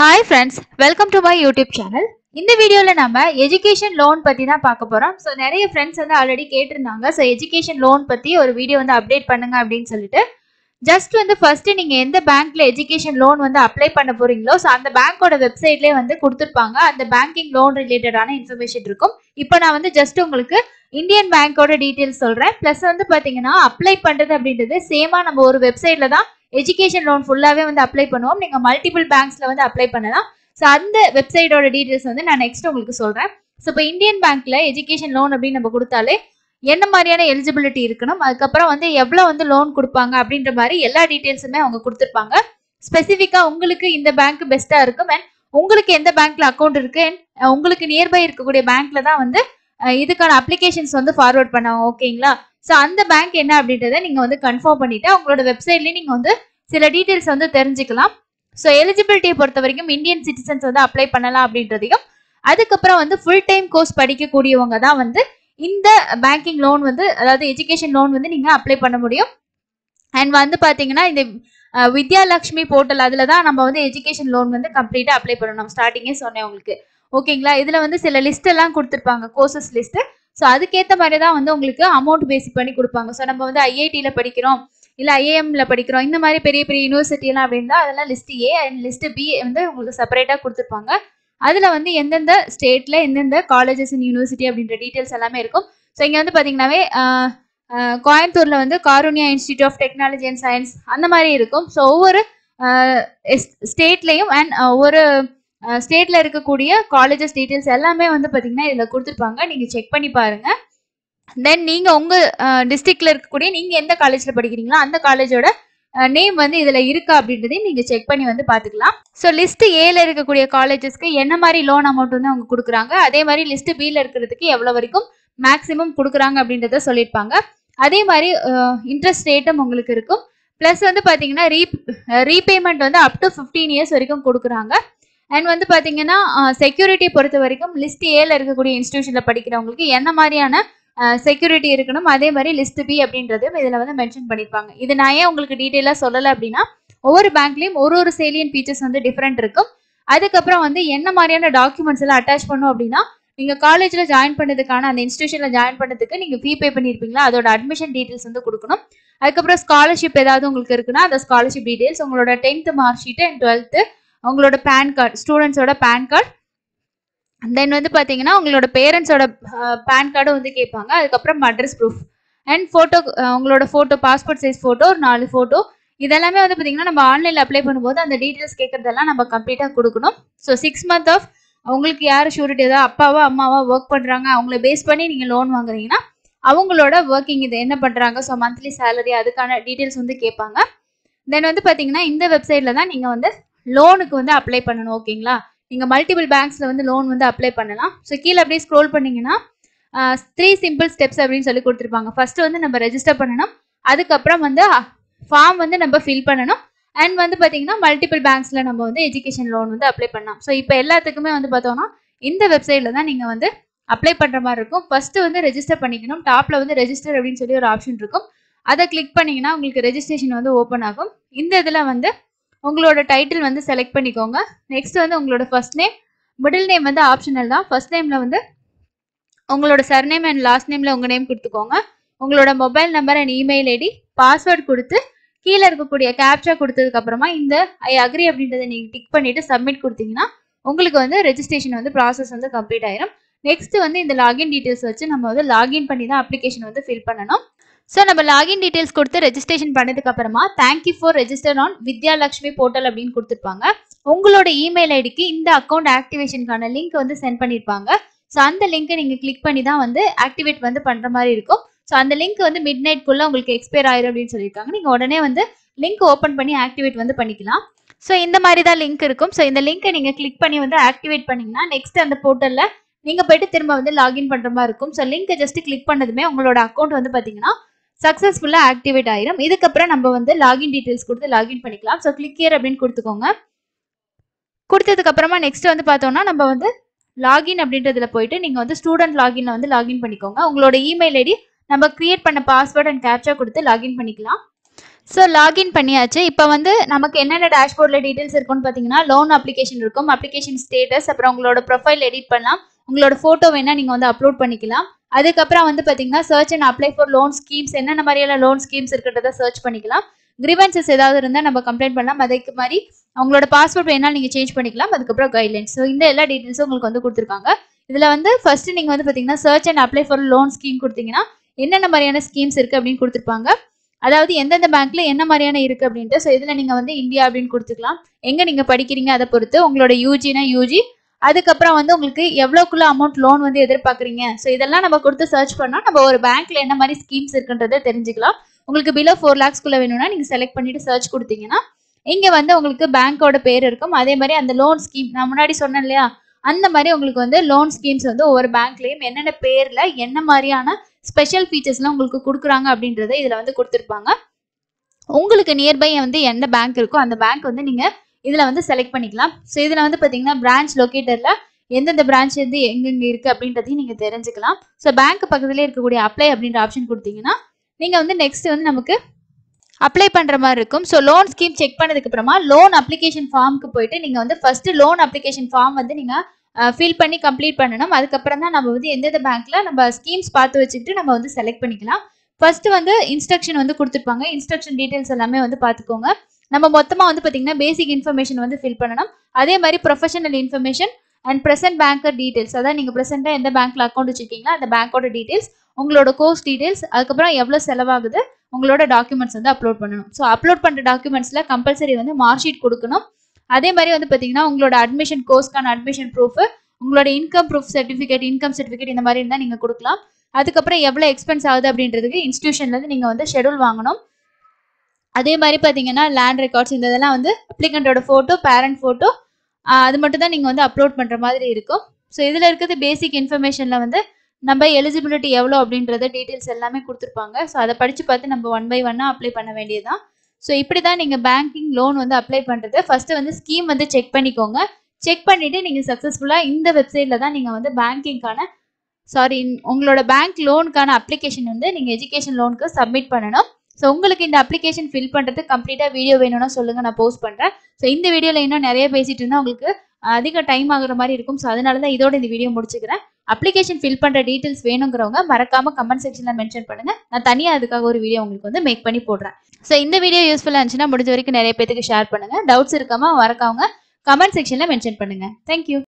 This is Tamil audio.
Hi friends welcome to my YouTube channel இந்த வீடியோவில் நம்ம எஜுகேஷன் லோன் பற்றி தான் பார்க்க போகிறோம் ஸோ நிறைய ஃப்ரெண்ட்ஸ் வந்து ஆல்ரெடி கேட்டிருந்தாங்க. ஸோ எஜுகேஷன் லோன் பற்றி ஒரு வீடியோ வந்து அப்டேட் பண்ணுங்க அப்படின்னு சொல்லிட்டு. ஜஸ்ட் வந்து ஃபர்ஸ்ட் நீங்கள் எந்த பேங்க்ல எஜுகேஷன் லோன் வந்து அப்ளை பண்ண போறீங்களோ ஸோ அந்த பேங்க்கோட வெப்சைட்லேயே வந்து கொடுத்துருப்பாங்க. அந்த பேங்கிங் லோன் ரிலேட்டடான இன்ஃபர்மேஷன் இருக்கும். இப்போ நான் வந்து ஜஸ்ட் உங்களுக்கு இந்தியன் பேங்க்கோட டீட்டெயில்ஸ் சொல்கிறேன் ப்ளஸ் வந்து பார்த்தீங்கன்னா அப்ளை பண்ணுறது அப்படின்றது சேமாக நம்ம ஒரு வெப்சைட்டில் தான் எஜுகேஷன் லோன் ஃபுல்லாகவே வந்து அப்ளை பண்ணுவோம். நீங்கள் மல்டிபிள் பேங்க்ஸில் வந்து அப்ளை பண்ணலாம். ஸோ அந்த வெப்சைட்டோட டீட்டெயில்ஸ் வந்து நான் நெக்ஸ்ட் உங்களுக்கு சொல்கிறேன் ஸோ இப்போ இந்தியன் பேங்க்கில் எஜுகேஷன் லோன் அப்படின்னு நம்ம கொடுத்தாலே என்ன மாதிரியான எலிஜிபிலிட்டி இருக்கணும்? அதுக்கப்புறம் வந்து எவ்வளோ வந்து லோன் கொடுப்பாங்க அப்படின்ற மாதிரி எல்லா டீட்டெயில்ஸுமே அவங்க கொடுத்துருப்பாங்க. ஸ்பெசிஃபிக்காக உங்களுக்கு இந்த பேங்க் பெஸ்ட்டாக இருக்கும். அண்ட் உங்களுக்கு எந்த பேங்க்ல அக்கௌண்ட் இருக்கு? அண்ட் உங்களுக்கு நியர்பை இருக்கக்கூடிய பேங்க்ல தான் வந்து இதுக்கான அப்ளிகேஷன்ஸ் வந்து ஃபார்வர்ட் பண்ணுவாங்க ஓகேங்களா ஸோ அந்த பேங்க் என்ன அப்படின்றத நீங்கள் வந்து கன்ஃபார்ம் பண்ணிட்டு அவங்களோட வெப்சைட்லேயே நீங்கள் வந்து சில டீட்டெயில்ஸ் வந்து தெரிஞ்சுக்கலாம். ஸோ எலிஜிபிலிட்டியை பொறுத்த வரைக்கும் இந்தியன் சிட்டிசன்ஸ் வந்து அப்ளை பண்ணலாம் அப்படின்றதையும் அதுக்கப்புறம் வந்து ஃபுல் டைம் கோர்ஸ் படிக்கக்கூடியவங்க தான் வந்து இந்த பேங்கிங் லோன் வந்து அதாவது எஜுகேஷன் லோன் வந்து நீங்கள் அப்ளை பண்ண முடியும். அண்ட் வந்து பார்த்தீங்கன்னா இந்த வித்யாலட்சுமி போர்ட்டல் அதில் தான் நம்ம வந்து எஜுகேஷன் லோன் வந்து கம்ப்ளீட்டாக அப்ளை பண்ணணும். ஸ்டார்டிங்கே சொன்னேன் உங்களுக்கு. ஓகேங்களா இதில் வந்து சில லிஸ்ட் எல்லாம் கொடுத்துருப்பாங்க. கோர்சஸ் லிஸ்ட்டு ஸோ அதுக்கேற்ற மாதிரி தான் வந்து உங்களுக்கு அமௌண்ட் பேஸ் பண்ணி கொடுப்பாங்க. ஸோ நம்ம வந்து ஐஐடியில் படிக்கிறோம் இல்லை ஐஏஎம்ல படிக்கிறோம் இந்த மாதிரி பெரிய பெரிய யூனிவர்சிட்டிலாம் அப்படின்னா அதெல்லாம் list A and list B வந்து உங்களுக்கு செப்பரேட்டாக கொடுத்துருப்பாங்க. அதில் வந்து எந்தெந்த ஸ்டேட்டில் எந்தெந்த காலேஜஸ் அண்ட் யூனிவர்சிட்டி அப்படின்ற டீட்டெயில்ஸ் எல்லாமே இருக்கும். ஸோ இங்கே வந்து பார்த்தீங்கன்னாவே கோயம்புத்தூரில் வந்து Karunya institute of technology and science அந்த மாதிரி இருக்கும். ஸோ ஒவ்வொரு ஸ்டேட்லேயும் அண்ட் ஒவ்வொரு ஸ்டேட்ல இருக்கக்கூடிய காலேஜஸ் டீட்டெயில்ஸ் எல்லாமே வந்து பார்த்தீங்கன்னா இதில் கொடுத்துருப்பாங்க. நீங்கள் செக் பண்ணி பாருங்க. தென் நீங்க உங்க டிஸ்ட்ரிக்ட்ல இருக்கக்கூடிய நீங்க எந்த காலேஜ்ல படிக்கிறீங்களோ அந்த காலேஜோட நேம் வந்து இதுல இருக்கா அப்படின்றதையும் நீங்க செக் பண்ணி வந்து பாத்துக்கலாம். ஸோ லிஸ்ட் ஏல இருக்கக்கூடிய காலேஜஸ்க்கு என்ன மாதிரி லோன் அமௌண்ட் வந்து அவங்க கொடுக்குறாங்க? அதே மாதிரி லிஸ்ட் பில இருக்கிறதுக்கு எவ்வளவு வரைக்கும் மேக்ஸிமம் கொடுக்குறாங்க அப்படின்றத சொல்லியிருப்பாங்க. அதே மாதிரி இன்ட்ரெஸ்ட் ரேட்டும் உங்களுக்கு இருக்கும். ப்ளஸ் வந்து பார்த்தீங்கன்னா ரீ ரீபேமெண்ட் வந்து அப் டு ஃபிஃப்டீன் இயர்ஸ் வரைக்கும் கொடுக்குறாங்க. அண்ட் வந்து பார்த்தீங்கன்னா செக்யூரிட்டியை பொறுத்த வரைக்கும் லிஸ்ட் ஏல இருக்கக்கூடிய இன்ஸ்டியூஷனில் படிக்கிறவங்களுக்கு என்ன மாதிரியான செக்யூரிட்டி இருக்கணும் அதே மாதிரி லிஸ்ட் பி அப்படின்றது இதில் வந்து மென்ஷன் பண்ணியிருப்பாங்க இது நான் ஏன் உங்களுக்கு டீட்டெயிலாக சொல்லலை அப்படின்னா ஒவ்வொரு பேங்க்லேயும் ஒரு ஒரு சேலியன் ஃபீச்சர்ஸ் வந்து டிஃப்ரெண்ட் இருக்கும். அதுக்கப்புறம் வந்து என்ன மாதிரியான டாக்குமெண்ட்ஸ் எல்லாம் அட்டாச் பண்ணும் அப்படின்னா நீங்கள் காலேஜில் ஜாயின் பண்ணதுக்கான அந்த இன்ஸ்டியூஷனில் ஜாயின் பண்ணதுக்கு நீங்கள் ஃபீ பே பண்ணியிருப்பீங்களா அதோட அட்மிஷன் டீட்டெயில்ஸ் வந்து கொடுக்கணும். அதுக்கப்புறம் ஸ்காலர்ஷிப் ஏதாவது உங்களுக்கு இருக்குன்னா அந்த ஸ்காலர்ஷிப் டீட்டெயில்ஸ் உங்களோட tenth mark sheet and twelfth அவங்களோட பேன் கார்டு ஸ்டூடெண்ட்ஸோட பேன் கார்டு தென் வந்து பார்த்தீங்கன்னா உங்களோட பேரண்ட்ஸோட பேன் கார்டும் வந்து கேட்பாங்க. அதுக்கப்புறம் அட்ரஸ் ப்ரூஃப் அண்ட் ஃபோட்டோ உங்களோட ஃபோட்டோ பாஸ்போர்ட் சைஸ் ஃபோட்டோ ஒரு நாலு ஃபோட்டோ இதெல்லாமே வந்து பார்த்தீங்கன்னா நம்ம ஆன்லைனில் அப்ளை பண்ணும்போது அந்த டீட்டெயில்ஸ் கேட்குறதெல்லாம் நம்ம கம்ப்ளீட்டாக கொடுக்கணும். ஸோ சிக்ஸ் மந்த் ஆஃப் உங்களுக்கு யார் ஷூரிட்டி ஏதாவது அப்பாவா அம்மாவா ஒர்க் பண்ணுறாங்க அவங்கள பேஸ் பண்ணி நீங்கள் லோன் வாங்குறீங்கன்னா அவங்களோட ஒர்க்கிங் இது என்ன பண்ணுறாங்க ஸோ மந்த்லி சேலரி அதுக்கான டீட்டெயில்ஸ் வந்து கேட்பாங்க. தென் வந்து பார்த்தீங்கன்னா இந்த வெப்சைட்டில் தான் நீங்கள் வந்து லோனுக்கு வந்து அப்ளை பண்ணணும் ஓகேங்களா நீங்கள் மல்டிபிள் பேங்க்ஸில் வந்து லோன் வந்து அப்ளை பண்ணலாம். ஸோ கீழே அப்படியே ஸ்க்ரோல் பண்ணிங்கன்னா த்ரீ சிம்பிள் ஸ்டெப்ஸ் அப்படின்னு சொல்லி கொடுத்துருப்பாங்க. ஃபர்ஸ்ட் வந்து நம்ம ரெஜிஸ்டர் பண்ணணும். அதுக்கப்புறம் வந்து ஃபார்ம் வந்து நம்ம ஃபில் பண்ணணும். அண்ட் வந்து பார்த்தீங்கன்னா மல்டிபிள் பேங்க்ஸில் நம்ம வந்து எஜுகேஷன் லோன் வந்து அப்ளை பண்ணலாம். ஸோ இப்போ எல்லாத்துக்குமே வந்து பார்த்தோம்னா இந்த வெப்சைட்டில் தான் நீங்கள் வந்து அப்ளை பண்ணுற மாதிரி இருக்கும். ஃபஸ்ட்டு வந்து ரெஜிஸ்டர் பண்ணிக்கணும். டாப்பில் வந்து ரெஜிஸ்டர் அப்படின்னு சொல்லி ஒரு ஆப்ஷன் இருக்கும். அதை கிளிக் பண்ணீங்கன்னா உங்களுக்கு ரெஜிஸ்ட்ரேஷன் வந்து ஓப்பன் ஆகும். இந்த இதில் வந்து உங்களோட டைட்டில் வந்து செலக்ட் பண்ணிக்கோங்க. நெக்ஸ்ட் வந்து உங்களோட ஃபர்ஸ்ட் நேம் மிடில் நேம் வந்து ஆப்ஷனல் தான். ஃபர்ஸ்ட் நேமில் வந்து உங்களோட சர்நேம் அண்ட் லாஸ்ட் நேமில் உங்கள் நேம் கொடுத்துக்கோங்க. உங்களோட mobile number and email ID password கொடுத்து கீழே இருக்கக்கூடிய கேப்சா கொடுத்ததுக்கு அப்புறமா இந்த ஐ அக்ரி அப்படின்றத நீங்கள் டிக் பண்ணிட்டு சப்மிட் கொடுத்தீங்கன்னா உங்களுக்கு வந்து ரெஜிஸ்ட்ரேஷன் வந்து ப்ராசஸ் வந்து கம்ப்ளீட் ஆயிரும். நெக்ஸ்ட் வந்து இந்த லாகின் டீட்டெயில்ஸ் வச்சு நம்ம வந்து லாகின் பண்ணி தான் அப்ளிகேஷன் வந்து ஃபில் பண்ணணும். ஸோ நம்ம லாகின் டீட்டெயில்ஸ் கொடுத்து ரெஜிஸ்ட்ரேஷன் பண்ணதுக்கு அப்புறமா thank you for register on Vidyalakshmi portal அப்படின்னு கொடுத்துருப்பாங்க. உங்களோட இமெயில் ஐடிக்கு இந்த அக்கௌண்ட் ஆக்டிவேஷனுக்கான லிங்க் வந்து சென்ட் பண்ணியிருப்பாங்க ஸோ அந்த லிங்க்கை நீங்கள் கிளிக் பண்ணி தான் வந்து ஆக்டிவேட் வந்து பண்ணுற மாதிரி இருக்கும். ஸோ அந்த லிங்க் வந்து மிட் நைட்குள்ளே உங்களுக்கு எக்ஸ்பயர் ஆயிரும் அப்படின்னு சொல்லியிருக்காங்க. நீங்கள் உடனே வந்து லிங்க் ஓப்பன் பண்ணி ஆக்டிவேட் வந்து பண்ணிக்கலாம். ஸோ இந்த மாதிரி தான் லிங்க் இருக்கும். ஸோ இந்த லிங்க்கை நீங்கள் கிளிக் பண்ணி வந்து ஆக்டிவேட் பண்ணீங்கன்னா நெக்ஸ்ட் அந்த போர்ட்டலில் நீங்கள் போயிட்டு திரும்ப வந்து லாகின் பண்ணுற மாதிரி இருக்கும். ஸோ லிங்க்கை ஜஸ்ட் கிளிக் பண்ணதுமே உங்களோட அக்கௌண்ட் வந்து பார்த்தீங்கன்னா சக்ஸஸ்ஃபுல்லாக ஆக்டிவேட் ஆயிரும். இதுக்கப்புறம் நம்ம வந்து லாகின் டீட்டெயில்ஸ் கொடுத்து லாகின் பண்ணிக்கலாம். ஸோ கிளிக் அப்படின்னு கொடுத்துக்கோங்க. கொடுத்ததுக்கு அப்புறமா நெக்ஸ்ட் வந்து பார்த்தோம்னா நம்ம வந்து லாகின் அப்படின்றதுல போயிட்டு நீங்கள் வந்து ஸ்டூடெண்ட் லாகின்ல வந்து லாகின் பண்ணிக்கோங்க. உங்களோட இமெயில் ஐடி நம்ம கிரியேட் பண்ண பாஸ்வேர்ட் அண்ட் கேப்சா கொடுத்து லாகின் பண்ணிக்கலாம். ஸோ லாகின் பண்ணியாச்சு. இப்போ வந்து நமக்கு என்னென்ன டேஷ்போர்டில் டீட்டெயில்ஸ் இருக்கும்னு பார்த்தீங்கன்னா லோன் அப்ளிகேஷன் இருக்கும் அப்ளிகேஷன் ஸ்டேட்டஸ் அப்புறம் உங்களோட ப்ரொஃபைல் எடிட் பண்ணலாம். உங்களோட ஃபோட்டோ வேணால் நீங்கள் வந்து அப்லோட் பண்ணிக்கலாம். அதுக்கப்புறம் வந்து பார்த்தீங்கன்னா search and apply for loan schemes என்னென்ன மாதிரியான லோன் ஸ்கீம்ஸ் இருக்கிறத சர்ச் பண்ணிக்கலாம். கிரிவன்சஸ் ஏதாவது இருந்தால் நம்ம கம்ப்ளைண்ட் பண்ணலாம். அதுக்கு மாதிரி உங்களோட பாஸ்வேர்ட் வேணாலும் நீங்கள் சேஞ்ச் பண்ணிக்கலாம். அதுக்கப்புறம் கைட்லைன்ஸ் ஸோ இந்த எல்லா டீட்டெயில்ஸும் உங்களுக்கு வந்து கொடுத்துருக்காங்க. இதில் வந்து ஃபர்ஸ்ட் நீங்கள் வந்து பார்த்தீங்கன்னா search and apply for loan scheme கொடுத்தீங்கன்னா என்னென்ன மாதிரியான ஸ்கீம்ஸ் இருக்குது அப்படின்னு கொடுத்துருப்பாங்க. அதாவது எந்தெந்த பேங்க்ல என்ன மாதிரியான இருக்கு அப்படின்ட்டு. ஸோ இதில் நீங்கள் வந்து இந்தியா அப்படின்னு கொடுத்துக்கலாம். எங்கே நீங்கள் படிக்கிறீங்க அதை பொறுத்து. உங்களோட யூஜினா யூஜி அதுக்கப்புறம் வந்து உங்களுக்கு எவ்வளோக்குள்ள அமௌண்ட் லோன் வந்து எதிர்பார்க்குறீங்க? ஸோ இதெல்லாம் நம்ம கொடுத்து சர்ச் பண்ணால் நம்ம ஒரு பேங்க்ல என்ன மாதிரி ஸ்கீம்ஸ் இருக்குன்றதை தெரிஞ்சுக்கலாம். உங்களுக்கு பிலோ ஃபோர் லேக்ஸ்க்குள்ள வேணும்னா நீங்கள் செலக்ட் பண்ணிட்டு சர்ச் கொடுத்தீங்கன்னா இங்கே வந்து உங்களுக்கு பேங்க்கோட பேர் இருக்கும். அதே மாதிரி அந்த லோன் ஸ்கீம் நான் முன்னாடி சொன்னேன் இல்லையா? அந்த மாதிரி உங்களுக்கு வந்து லோன் ஸ்கீம்ஸ் வந்து ஒவ்வொரு பேங்க்லேயும் என்னென்ன பேரில் என்ன மாதிரியான ஸ்பெஷல் ஃபீச்சர்ஸ்லாம் உங்களுக்கு கொடுக்குறாங்க அப்படின்றத இதில் வந்து கொடுத்துருப்பாங்க. உங்களுக்கு நியர்பை வந்து எந்த பேங்க் இருக்கோ அந்த பேங்க் வந்து நீங்கள் இதில் வந்து செலக்ட் பண்ணிக்கலாம். ஸோ இதில் வந்து பார்த்தீங்கன்னா பிரான்ச் லொக்கேட்டரில் எந்தெந்த பிரான்ச் வந்து எங்கெங்கே இருக்குது அப்படின்றதையும் நீங்கள் தெரிஞ்சுக்கலாம். ஸோ பேங்க் பக்கத்துலேயே இருக்கக்கூடிய அப்ளை அப்படின்ற ஆப்ஷன் கொடுத்தீங்கன்னா நீங்கள் வந்து நெக்ஸ்ட் வந்து நமக்கு அப்ளை பண்ணுற மாதிரி இருக்கும். ஸோ லோன் ஸ்கீம் செக் பண்ணதுக்கு அப்புறமா லோன் அப்ளிகேஷன் ஃபார்முக்கு போயிட்டு நீங்கள் வந்து ஃபர்ஸ்ட் லோன் அப்ளிகேஷன் ஃபார்ம் வந்து நீங்கள் ஃபில் பண்ணி கம்ப்ளீட் பண்ணணும். அதுக்கப்புறம் தான் நம்ம வந்து எந்தெந்த பேங்க்ல நம்ம ஸ்கீம்ஸ் பார்த்து வச்சுக்கிட்டு நம்ம வந்து செலக்ட் பண்ணிக்கலாம். ஃபர்ஸ்ட் வந்து இன்ஸ்ட்ரக்ஷன் வந்து கொடுத்துருப்பாங்க. இன்ஸ்ட்ரக்ஷன் டீடைல்ஸ் எல்லாமே வந்து பார்த்துக்கோங்க. நம்ம மொத்தமாக வந்து பார்த்தீங்கன்னா பேசிக் இன்ஃபர்மேஷன் வந்து ஃபில் பண்ணணும். அதே மாதிரி professional information and present banker details அதான் நீங்கள் ப்ரெசென்ட்டாக எந்த பேங்க்ல அக்கௌண்ட் வச்சிருக்கீங்களா அந்த பேங்க்கோட டீடைல்ஸ் உங்களோட கோர்ஸ் டீடைல்ஸ் அதுக்கப்புறம் எவ்வளோ செலவாகுது உங்களோட டாக்குமெண்ட்ஸ் வந்து அப்லோட் பண்ணணும். ஸோ அப்லோட் பண்ணுற டாக்குமெண்ட்ஸில் கம்பல்சரி வந்து மார்க் ஷீட் கொடுக்கணும். அதே மாதிரி வந்து பார்த்தீங்கன்னா உங்களோட அட்மிஷன் கோர்ஸ்க்கான அட்மிஷன் ப்ரூஃப் உங்களோட income proof certificate income certificate இந்த மாதிரி இருந்தால் நீங்கள் கொடுக்கலாம். அதுக்கப்புறம் எவ்வளோ எக்ஸ்பென்ஸ் ஆகுது அப்படின்றதுக்கு இன்ஸ்டியூஷன்லேருந்து நீங்கள் வந்து ஷெடியூல் வாங்கணும். அதே மாதிரி பார்த்தீங்கன்னா லேண்ட் ரெக்கார்ட்ஸ் இந்த இதெல்லாம் வந்து அப்ளிகண்டோட ஃபோட்டோ பேரண்ட் ஃபோட்டோ அது மட்டும் தான் நீங்கள் வந்து அப்லோட் பண்ணுற மாதிரி இருக்கும். ஸோ இதில் இருக்கிறது பேசிக் இன்ஃபர்மேஷனில் வந்து நம்ம எலிஜிபிலிட்டி எவ்வளோ அப்படின்றத டீட்டெயில்ஸ் எல்லாமே கொடுத்துருப்பாங்க. ஸோ அதை படித்து பார்த்து நம்ம ஒன் பை ஒன்னாக அப்ளை பண்ண வேண்டியதுதான். ஸோ இப்படி தான் நீங்கள் பேங்கிங் லோன் வந்து அப்ளை பண்ணுறது ஃபஸ்ட்டு வந்து ஸ்கீம் வந்து செக் பண்ணிக்கோங்க. செக் பண்ணிவிட்டு நீங்கள் சக்ஸஸ்ஃபுல்லாக இந்த வெப்சைட்டில் தான் நீங்கள் வந்து பேங்கிங்க்கான சாரி உங்களோட பேங்க் லோனுக்கான அப்ளிகேஷன் வந்து நீங்கள் எஜுகேஷன் லோனுக்கு சப்மிட் பண்ணணும். ஸோ உங்களுக்கு இந்த அப்ளிகேஷன் ஃபில் பண்ணுறது கம்ப்ளீட்டாக வீடியோ வேணும்னா சொல்லுங்கள் நான் போஸ்ட் பண்ணுறேன் ஸோ இந்த வீடியோவில் இன்னும் நிறைய பேசிட்டு இருந்தால் உங்களுக்கு அதிக டைம் ஆகுற மாதிரி இருக்கும். ஸோ அதனால தான் இதோட இந்த வீடியோ முடிச்சுக்கிறேன். அப்ளிகேஷன் ஃபில் பண்ணுற டீட்டெயில்ஸ் வேணுங்கிறவங்க மறக்காம கமெண்ட் செக்ஷனில் மென்ஷன் பண்ணுங்கள் நான் தனியாக அதுக்காக ஒரு வீடியோ உங்களுக்கு வந்து மேக் பண்ணி போடுறேன். ஸோ இந்த வீடியோ யூஸ்ஃபுல்லாக இருந்துச்சுன்னா முடிஞ்ச வரைக்கும் நிறைய பேத்துக்கு ஷேர் பண்ணுங்கள் டவுட்ஸ் இருக்காமல் மறக்காம கமெண்ட் செக்ஷனில் மென்ஷன் பண்ணுங்கள் தேங்க்யூ